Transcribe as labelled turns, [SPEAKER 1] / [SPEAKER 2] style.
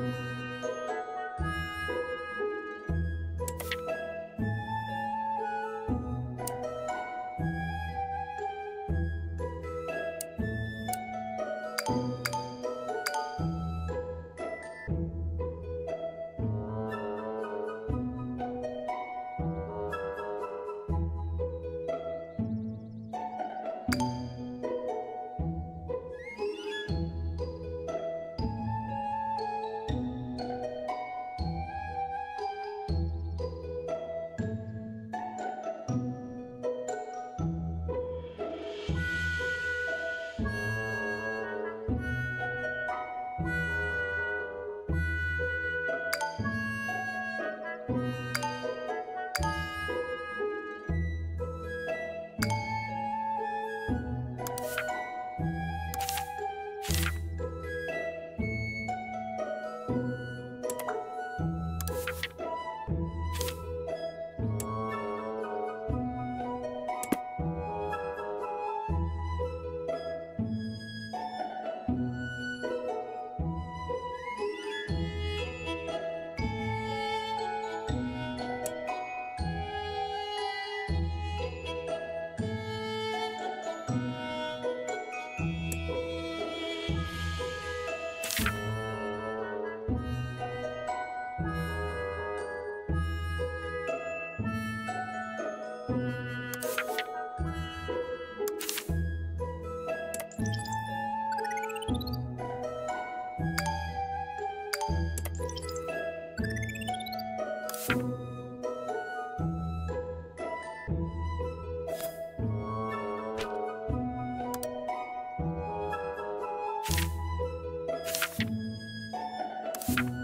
[SPEAKER 1] Thank you. you